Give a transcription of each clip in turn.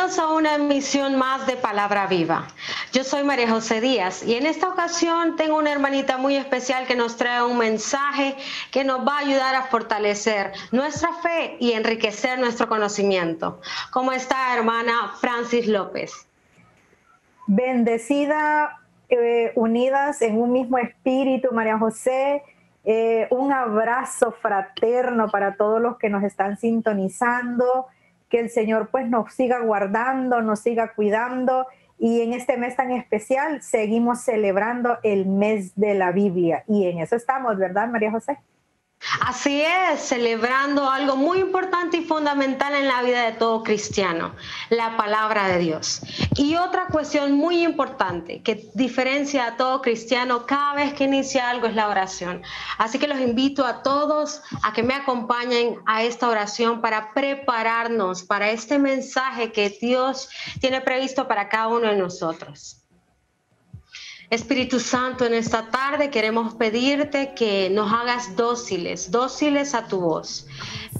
Bienvenidos a una emisión más de Palabra Viva. Yo soy María José Díaz y en esta ocasión tengo una hermanita muy especial que nos trae un mensaje que nos va a ayudar a fortalecer nuestra fe y enriquecer nuestro conocimiento. ¿Cómo está hermana Francis López? Bendecida, eh, unidas en un mismo espíritu, María José. Eh, un abrazo fraterno para todos los que nos están sintonizando que el Señor pues nos siga guardando, nos siga cuidando y en este mes tan especial seguimos celebrando el mes de la Biblia y en eso estamos, ¿verdad, María José? Así es, celebrando algo muy importante y fundamental en la vida de todo cristiano, la palabra de Dios. Y otra cuestión muy importante que diferencia a todo cristiano cada vez que inicia algo es la oración. Así que los invito a todos a que me acompañen a esta oración para prepararnos para este mensaje que Dios tiene previsto para cada uno de nosotros. Espíritu Santo, en esta tarde queremos pedirte que nos hagas dóciles, dóciles a tu voz,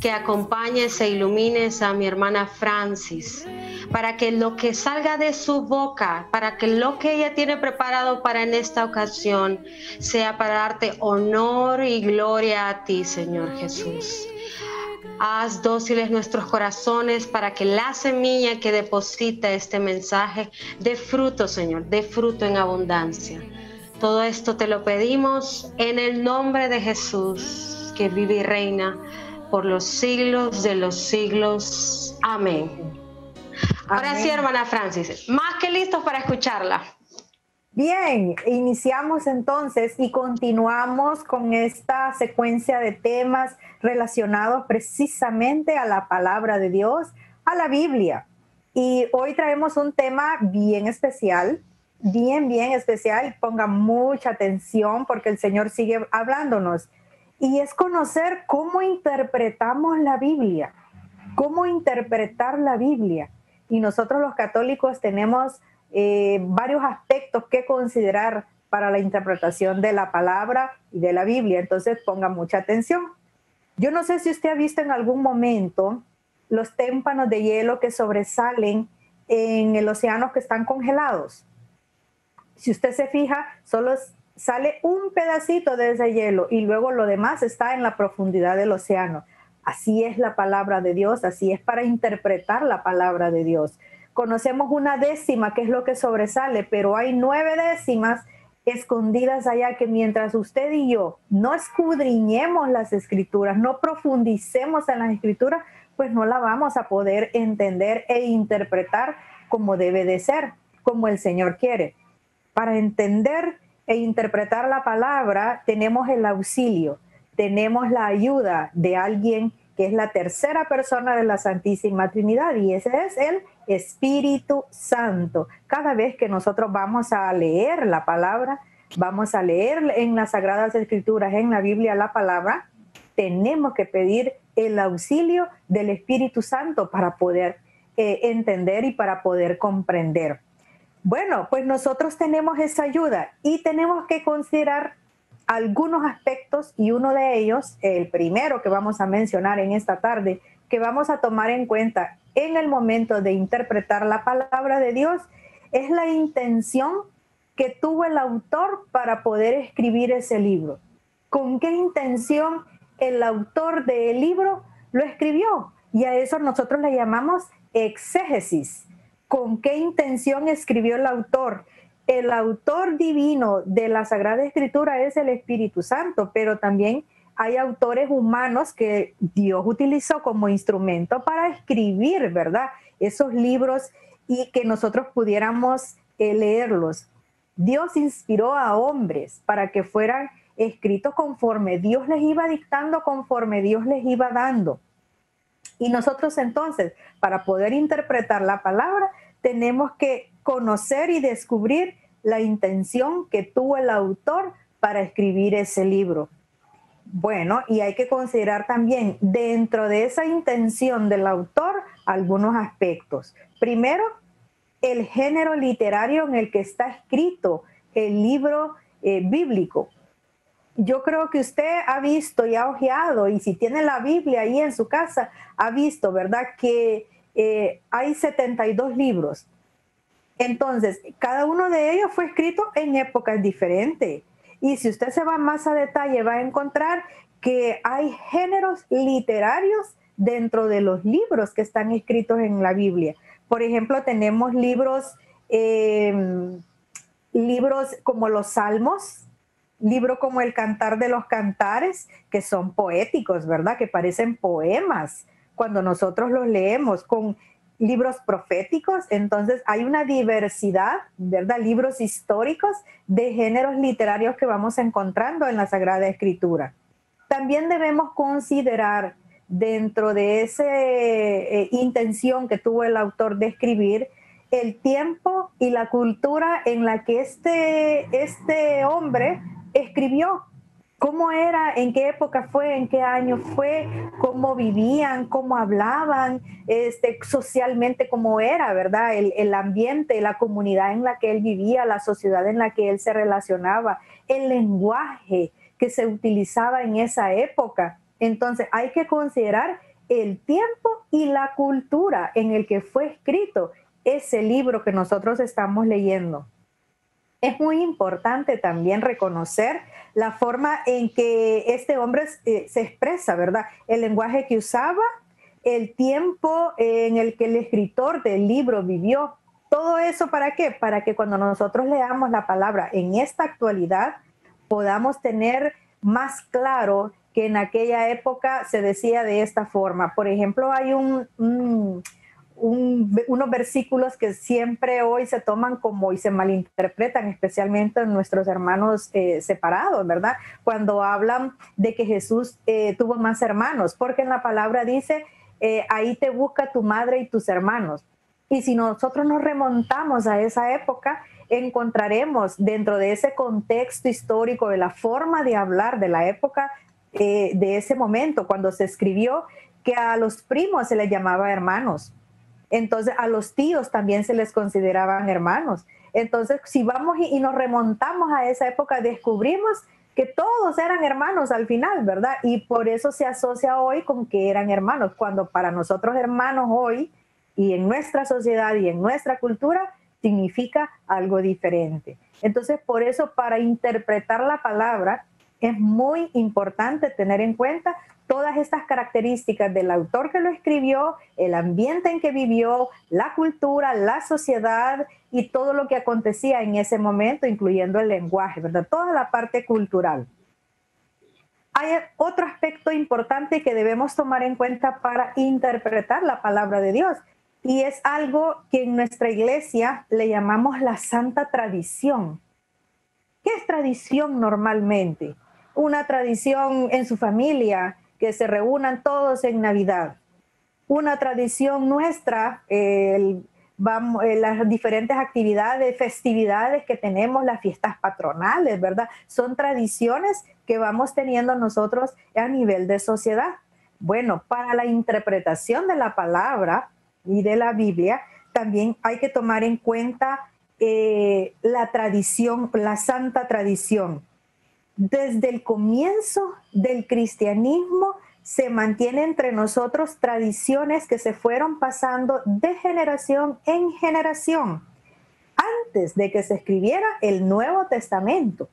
que acompañes e ilumines a mi hermana Francis, para que lo que salga de su boca, para que lo que ella tiene preparado para en esta ocasión sea para darte honor y gloria a ti, Señor Jesús. Haz dóciles nuestros corazones para que la semilla que deposita este mensaje dé fruto, Señor, dé fruto en abundancia. Todo esto te lo pedimos en el nombre de Jesús, que vive y reina por los siglos de los siglos. Amén. Ahora sí, hermana Francis, más que listos para escucharla. Bien, iniciamos entonces y continuamos con esta secuencia de temas relacionados precisamente a la palabra de Dios, a la Biblia. Y hoy traemos un tema bien especial, bien, bien especial. Ponga mucha atención porque el Señor sigue hablándonos. Y es conocer cómo interpretamos la Biblia, cómo interpretar la Biblia. Y nosotros los católicos tenemos eh, varios aspectos que considerar para la interpretación de la palabra y de la Biblia. Entonces ponga mucha atención. Yo no sé si usted ha visto en algún momento los témpanos de hielo que sobresalen en el océano que están congelados. Si usted se fija, solo sale un pedacito de ese hielo y luego lo demás está en la profundidad del océano. Así es la palabra de Dios, así es para interpretar la palabra de Dios conocemos una décima, que es lo que sobresale, pero hay nueve décimas escondidas allá que mientras usted y yo no escudriñemos las escrituras, no profundicemos en las escrituras, pues no la vamos a poder entender e interpretar como debe de ser, como el Señor quiere. Para entender e interpretar la palabra tenemos el auxilio, tenemos la ayuda de alguien que es la tercera persona de la Santísima Trinidad y ese es el Espíritu Santo. Cada vez que nosotros vamos a leer la palabra, vamos a leer en las Sagradas Escrituras, en la Biblia la palabra, tenemos que pedir el auxilio del Espíritu Santo para poder eh, entender y para poder comprender. Bueno, pues nosotros tenemos esa ayuda y tenemos que considerar algunos aspectos y uno de ellos, el primero que vamos a mencionar en esta tarde, que vamos a tomar en cuenta en el momento de interpretar la palabra de Dios, es la intención que tuvo el autor para poder escribir ese libro. ¿Con qué intención el autor del libro lo escribió? Y a eso nosotros le llamamos exégesis. ¿Con qué intención escribió el autor? el autor divino de la Sagrada Escritura es el Espíritu Santo, pero también hay autores humanos que Dios utilizó como instrumento para escribir, ¿verdad? Esos libros y que nosotros pudiéramos eh, leerlos. Dios inspiró a hombres para que fueran escritos conforme Dios les iba dictando, conforme Dios les iba dando. Y nosotros entonces, para poder interpretar la palabra, tenemos que conocer y descubrir la intención que tuvo el autor para escribir ese libro. Bueno, y hay que considerar también dentro de esa intención del autor algunos aspectos. Primero, el género literario en el que está escrito el libro eh, bíblico. Yo creo que usted ha visto y ha ojeado, y si tiene la Biblia ahí en su casa, ha visto, ¿verdad? Que eh, hay 72 libros. Entonces, cada uno de ellos fue escrito en épocas diferentes. Y si usted se va más a detalle, va a encontrar que hay géneros literarios dentro de los libros que están escritos en la Biblia. Por ejemplo, tenemos libros, em, libros como los Salmos, libro como el Cantar de los Cantares, que son poéticos, ¿verdad? Que parecen poemas cuando nosotros los leemos con libros proféticos, entonces hay una diversidad, ¿verdad? Libros históricos de géneros literarios que vamos encontrando en la Sagrada Escritura. También debemos considerar dentro de esa eh, intención que tuvo el autor de escribir, el tiempo y la cultura en la que este, este hombre escribió. ¿Cómo era? ¿En qué época fue? ¿En qué año fue? ¿Cómo vivían? ¿Cómo hablaban? Este, socialmente, ¿cómo era? ¿Verdad? El, el ambiente, la comunidad en la que él vivía, la sociedad en la que él se relacionaba, el lenguaje que se utilizaba en esa época. Entonces hay que considerar el tiempo y la cultura en el que fue escrito ese libro que nosotros estamos leyendo. Es muy importante también reconocer la forma en que este hombre eh, se expresa, ¿verdad? El lenguaje que usaba, el tiempo en el que el escritor del libro vivió. Todo eso para qué? Para que cuando nosotros leamos la palabra en esta actualidad podamos tener más claro que en aquella época se decía de esta forma. Por ejemplo, hay un, unos versículos que siempre hoy se toman como y se malinterpretan, especialmente en nuestros hermanos eh, separados, ¿verdad? Cuando hablan de que Jesús eh, tuvo más hermanos, porque en la palabra dice, eh, ahí te busca tu madre y tus hermanos. Y si nosotros nos remontamos a esa época, encontraremos dentro de ese contexto histórico, de la forma de hablar de la época, eh, de ese momento, cuando se escribió, que a los primos se les llamaba hermanos. Entonces a los tíos también se les consideraban hermanos. Entonces, si vamos y, nos remontamos a esa época, descubrimos que todos eran hermanos al final, ¿verdad? Y por eso se asocia hoy con que eran hermanos, cuando para nosotros hermanos hoy y en nuestra sociedad y en nuestra cultura significa algo diferente. Entonces, por eso para interpretar la palabra es muy importante tener en cuenta todas estas características del autor que lo escribió, el ambiente en que vivió, la cultura, la sociedad y todo lo que acontecía en ese momento, incluyendo el lenguaje, ¿verdad? Toda la parte cultural. Hay otro aspecto importante que debemos tomar en cuenta para interpretar la palabra de Dios y es algo que en nuestra iglesia le llamamos la santa tradición. ¿Qué es tradición normalmente? una tradición en su familia, que se reúnan todos en Navidad. Una tradición nuestra, eh, las diferentes actividades, festividades que tenemos, las fiestas patronales, ¿verdad? Son tradiciones que vamos teniendo nosotros a nivel de sociedad. Bueno, para la interpretación de la palabra y de la Biblia, también hay que tomar en cuenta eh, la tradición, la santa tradición desde el comienzo del cristianismo se mantiene entre nosotros tradiciones que se fueron pasando de generación en generación antes de que se escribiera el Nuevo Testamento.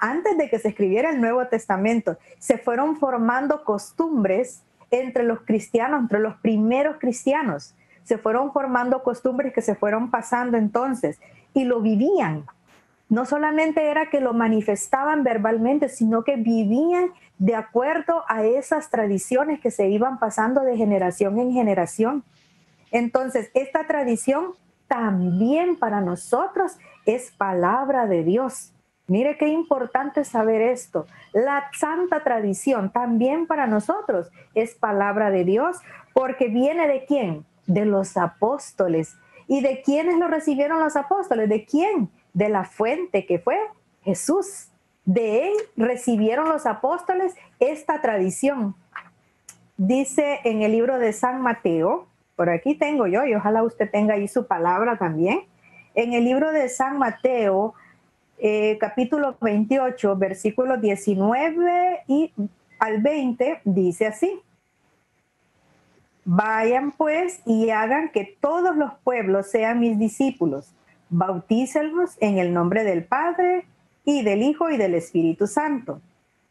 Antes de que se escribiera el Nuevo Testamento, se fueron formando costumbres entre los cristianos, entre los primeros cristianos. Se fueron formando costumbres que se fueron pasando entonces y lo vivían no solamente era que lo manifestaban verbalmente, sino que vivían de acuerdo a esas tradiciones que se iban pasando de generación en generación. Entonces, esta tradición también para nosotros es palabra de Dios. Mire qué importante saber esto. La santa tradición también para nosotros es palabra de Dios porque viene de quién? De los apóstoles. ¿Y de quiénes lo recibieron los apóstoles? ¿De quién? De la fuente que fue Jesús. De él recibieron los apóstoles esta tradición. Dice en el libro de San Mateo, por aquí tengo yo y ojalá usted tenga ahí su palabra también. En el libro de San Mateo, eh, capítulo 28, versículos 19 y al 20, dice así. Vayan pues y hagan que todos los pueblos sean mis discípulos. Bautícenlos en el nombre del Padre y del Hijo y del Espíritu Santo.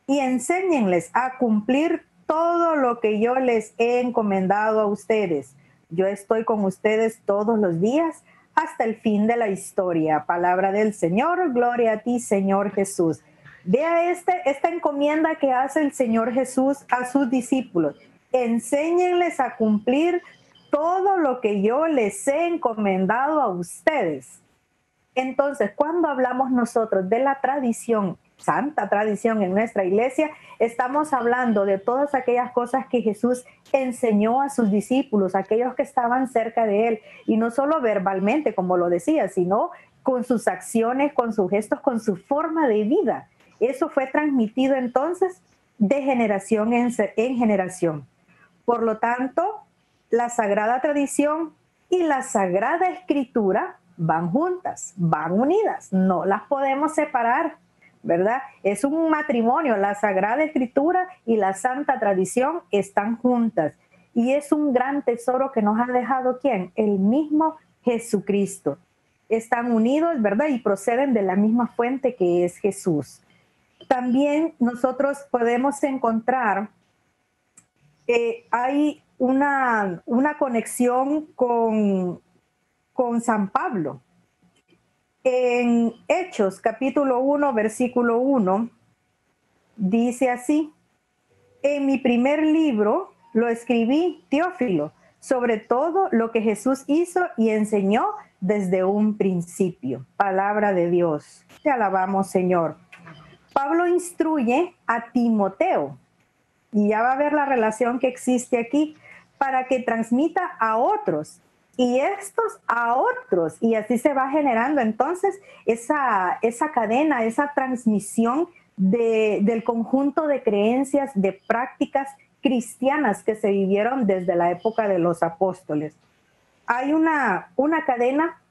Y enséñenles a cumplir todo lo que yo les he encomendado a ustedes. Yo estoy con ustedes todos los días hasta el fin de la historia. Palabra del Señor, gloria a ti, Señor Jesús. Vea este, esta encomienda que hace el Señor Jesús a sus discípulos enséñenles a cumplir todo lo que yo les he encomendado a ustedes. Entonces, cuando hablamos nosotros de la tradición, santa tradición en nuestra iglesia, estamos hablando de todas aquellas cosas que Jesús enseñó a sus discípulos, aquellos que estaban cerca de él, y no solo verbalmente, como lo decía, sino con sus acciones, con sus gestos, con su forma de vida. Eso fue transmitido entonces de generación en, en generación. Por lo tanto, la sagrada tradición y la sagrada escritura van juntas, van unidas, no las podemos separar, ¿verdad? Es un matrimonio, la sagrada escritura y la santa tradición están juntas. Y es un gran tesoro que nos ha dejado quién? El mismo Jesucristo. Están unidos, ¿verdad? Y proceden de la misma fuente que es Jesús. También nosotros podemos encontrar eh, hay una, una conexión con, con San Pablo. En Hechos capítulo 1, versículo 1, dice así, en mi primer libro lo escribí, Teófilo, sobre todo lo que Jesús hizo y enseñó desde un principio. Palabra de Dios. Te alabamos, Señor. Pablo instruye a Timoteo y ya va a ver la relación que existe aquí para que transmita a otros y estos a otros. Y así se va generando entonces esa, esa cadena, esa transmisión del conjunto de creencias, de prácticas cristianas que se vivieron desde la época de los apóstoles. Hay una, una cadena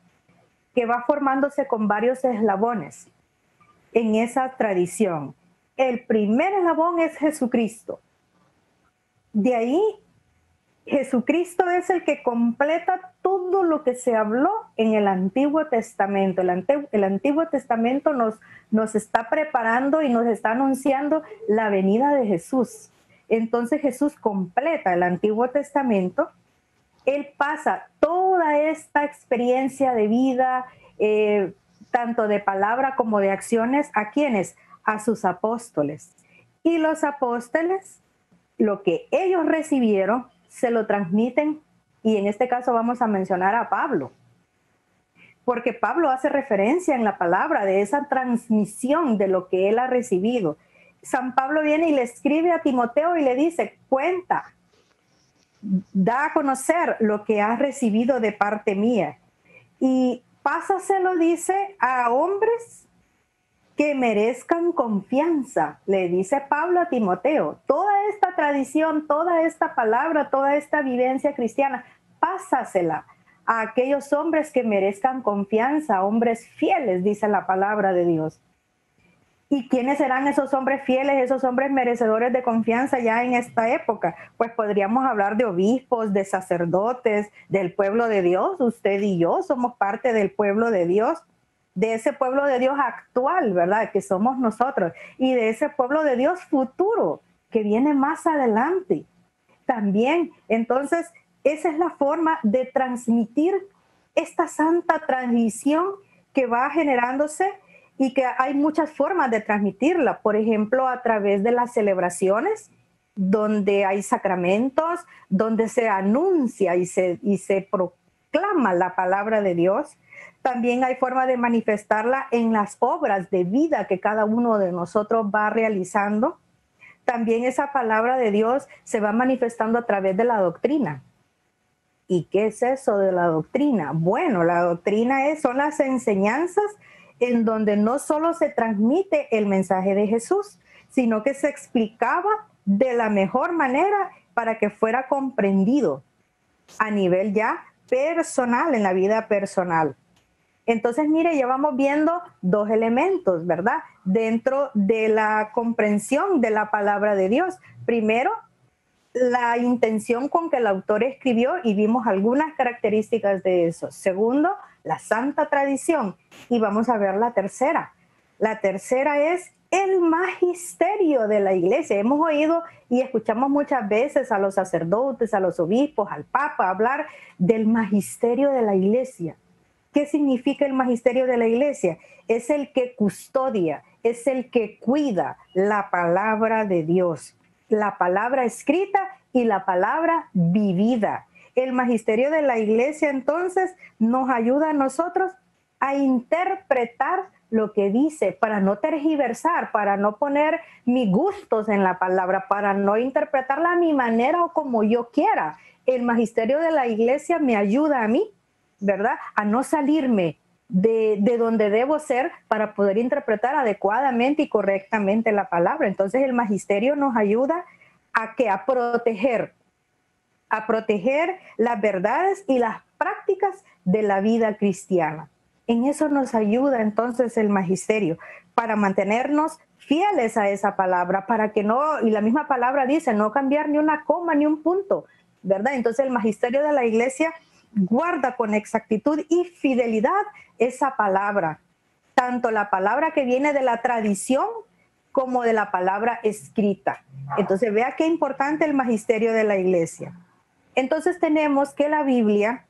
que va formándose con varios eslabones en esa tradición. El primer eslabón es Jesucristo de ahí Jesucristo es el que completa todo lo que se habló en el Antiguo Testamento. El, Antiguo, Testamento nos, está preparando y nos está anunciando la venida de Jesús. Entonces Jesús completa el Antiguo Testamento. Él pasa toda esta experiencia de vida, eh, tanto de palabra como de acciones, ¿a quienes? A sus apóstoles. Y los apóstoles lo que ellos recibieron se lo transmiten y en este caso vamos a mencionar a Pablo, porque Pablo hace referencia en la palabra de esa transmisión de lo que él ha recibido. San Pablo viene y le escribe a Timoteo y le dice, cuenta, da a conocer lo que has recibido de parte mía. Y pásaselo, dice, a hombres que merezcan confianza, le dice Pablo a Timoteo. Toda esta tradición, toda esta palabra, toda esta vivencia cristiana, pásasela a aquellos hombres que merezcan confianza, hombres fieles, dice la palabra de Dios. ¿Y quiénes serán esos hombres fieles, esos hombres merecedores de confianza ya en esta época? Pues podríamos hablar de obispos, de sacerdotes, del pueblo de Dios. Usted y yo somos parte del pueblo de Dios de ese pueblo de Dios actual, ¿verdad? Que somos nosotros, y de ese pueblo de Dios futuro, que viene más adelante. También, entonces, esa es la forma de transmitir esta santa tradición que va generándose y que hay muchas formas de transmitirla, por ejemplo, a través de las celebraciones, donde hay sacramentos, donde se anuncia y se, y se proclama la palabra de Dios, también hay forma de manifestarla en las obras de vida que cada uno de nosotros va realizando. También esa palabra de Dios se va manifestando a través de la doctrina. ¿Y qué es eso de la doctrina? Bueno, la doctrina es, son las enseñanzas en donde no solo se transmite el mensaje de Jesús, sino que se explicaba de la mejor manera para que fuera comprendido a nivel ya personal, en la vida personal. Entonces, mire, ya vamos viendo dos elementos, ¿verdad? Dentro de la comprensión de la palabra de Dios. Primero, la intención con que el autor escribió y vimos algunas características de eso. Segundo, la santa tradición. Y vamos a ver la tercera. La tercera es el magisterio de la iglesia. Hemos oído y escuchamos muchas veces a los sacerdotes, a los obispos, al papa hablar del magisterio de la iglesia. ¿Qué significa el magisterio de la iglesia? Es el que custodia, es el que cuida la palabra de Dios, la palabra escrita y la palabra vivida. El magisterio de la iglesia entonces nos ayuda a nosotros a interpretar lo que dice, para no tergiversar, para no poner mis gustos en la palabra, para no interpretarla a mi manera o como yo quiera. El magisterio de la iglesia me ayuda a mí, ¿verdad? A no salirme de, de, donde debo ser para poder interpretar adecuadamente y correctamente la palabra. Entonces el magisterio nos ayuda a que a proteger, a proteger las verdades y las prácticas de la vida cristiana. En eso nos ayuda entonces el magisterio, para mantenernos fieles a esa palabra, para que no, y la misma palabra dice, no cambiar ni una coma ni un punto, ¿verdad? Entonces el magisterio de la iglesia guarda con exactitud y fidelidad esa palabra, tanto la palabra que viene de la tradición como de la palabra escrita. Entonces vea qué importante el magisterio de la iglesia. Entonces tenemos que la Biblia,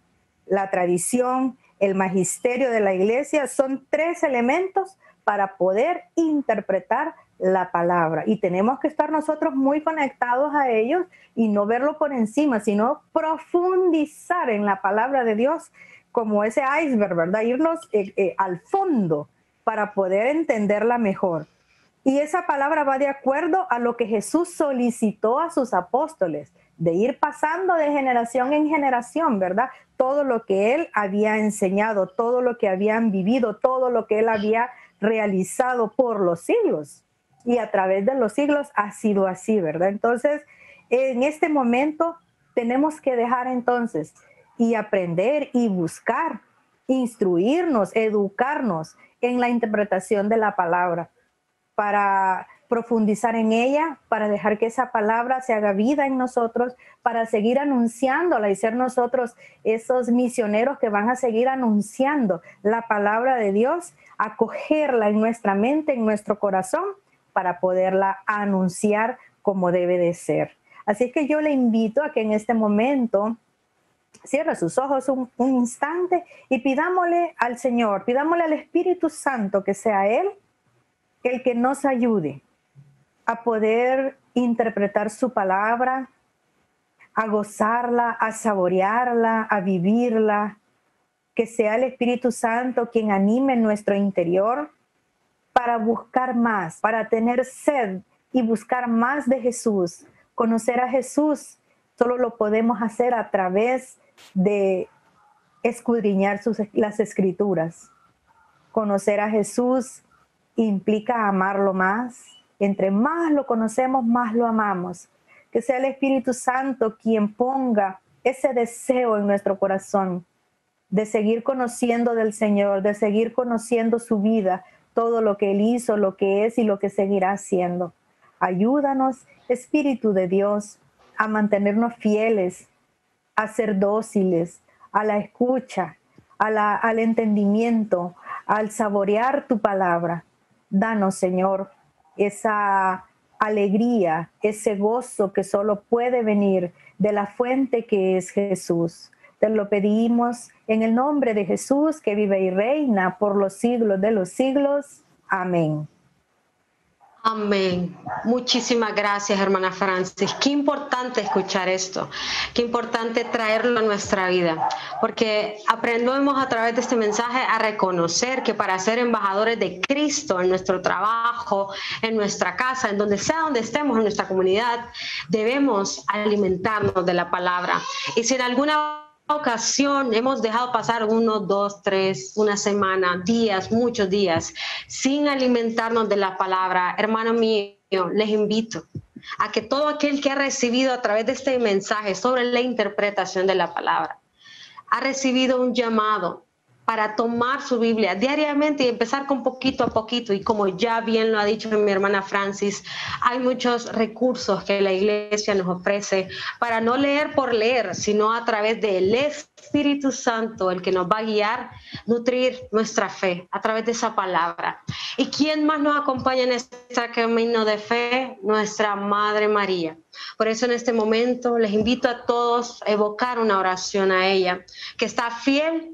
la tradición, el magisterio de la iglesia son tres elementos para poder interpretar la palabra. Y tenemos que estar nosotros muy conectados a ellos y no verlo por encima, sino profundizar en la palabra de Dios como ese iceberg, ¿verdad? Irnos eh, eh, al fondo para poder entenderla mejor. Y esa palabra va de acuerdo a lo que Jesús solicitó a sus apóstoles de ir pasando de generación en generación, ¿verdad? Todo lo que él había enseñado, todo lo que habían vivido, todo lo que él había realizado por los siglos. Y a través de los siglos ha sido así, ¿verdad? Entonces, en este momento tenemos que dejar entonces y aprender y buscar, instruirnos, educarnos en la interpretación de la palabra para profundizar en ella, para dejar que esa palabra se haga vida en nosotros, para seguir anunciándola y ser nosotros esos misioneros que van a seguir anunciando la palabra de Dios, acogerla en nuestra mente, en nuestro corazón, para poderla anunciar como debe de ser. Así que yo le invito a que en este momento cierre sus ojos un, un instante y pidámosle al Señor, pidámosle al Espíritu Santo que sea Él el que nos ayude a poder interpretar su palabra, a gozarla, a saborearla, a vivirla, que sea el Espíritu Santo quien anime nuestro interior para buscar más, para tener sed y buscar más de Jesús. Conocer a Jesús solo lo podemos hacer a través de escudriñar las escrituras. Conocer a Jesús implica amarlo más, entre más lo conocemos, más lo amamos. Que sea el Espíritu Santo quien ponga ese deseo en nuestro corazón de seguir conociendo del Señor, de seguir conociendo su vida, todo lo que Él hizo, lo que es y lo que seguirá haciendo. Ayúdanos, Espíritu de Dios, a mantenernos fieles, a ser dóciles, a la escucha, al entendimiento, al saborear tu palabra. Danos, Señor, esa alegría, ese gozo que solo puede venir de la fuente que es Jesús. Te lo pedimos en el nombre de Jesús que vive y reina por los siglos de los siglos. Amén. Amén. Muchísimas gracias, hermana Francis. Qué importante escuchar esto, qué importante traerlo a nuestra vida, porque aprendemos a través de este mensaje a reconocer que para ser embajadores de Cristo en nuestro trabajo, en nuestra casa, en donde sea donde estemos, en nuestra comunidad, debemos alimentarnos de la palabra. Y si en alguna ocasión hemos dejado pasar uno, dos, tres, una semana, días, muchos días, sin alimentarnos de la palabra. Hermano mío, les invito a que todo aquel que ha recibido a través de este mensaje sobre la interpretación de la palabra, ha recibido un llamado para tomar su Biblia diariamente y empezar con poquito a poquito. Y como ya bien lo ha dicho mi hermana Francis, hay muchos recursos que la iglesia nos ofrece para no leer por leer, sino a través del Espíritu Santo, el que nos va a guiar, nutrir nuestra fe a través de esa palabra. ¿Y quién más nos acompaña en este camino de fe? Nuestra Madre María. Por eso en este momento les invito a todos a evocar una oración a ella, que está fiel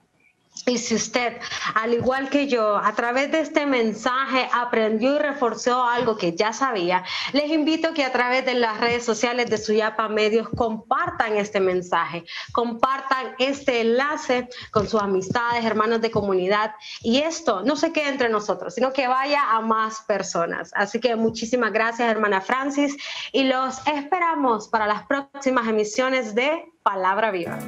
Y si usted, al igual que yo, a través de este mensaje aprendió y reforzó algo que ya sabía, les invito que a través de las redes sociales de Suyapa Medios compartan este mensaje, compartan este enlace con sus amistades, hermanos de comunidad. Y esto no se quede entre nosotros, sino que vaya a más personas. Así que muchísimas gracias, hermana Francis, y los esperamos para las próximas emisiones de Palabra Viva.